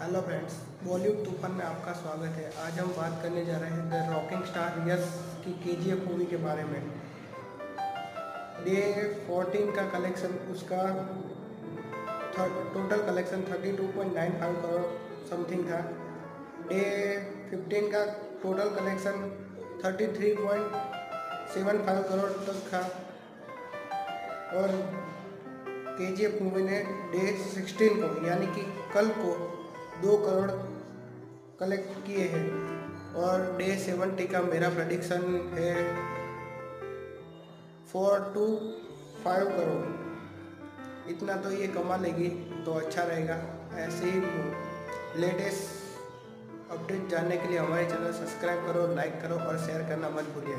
Hello friends Bollywood तूफ़ान में आपका स्वागत है। आज हम बात करने जा रहे हैं द रॉकिंग स्टार यस की के जी एफ़ मूवी के बारे में। डे 14 का कलेक्शन उसका टोटल कलेक्शन 32.95 करोड़ समथिंग था। डे 15 का टोटल कलेक्शन 33.75 करोड़ तक था। और के जी एफ़ मूवी ने डे 16 को, यानी कि कल को दो करोड़ कलेक्ट किए हैं। और डे सेवेंटी का मेरा प्रडिक्शन है फोर टू फाइव करोड़। इतना तो ये कमा लेगी तो अच्छा रहेगा। ऐसे ही लेटेस्ट अपडेट जानने के लिए हमारे चैनल सब्सक्राइब करो लाइक करो और शेयर करना मत भूलिए।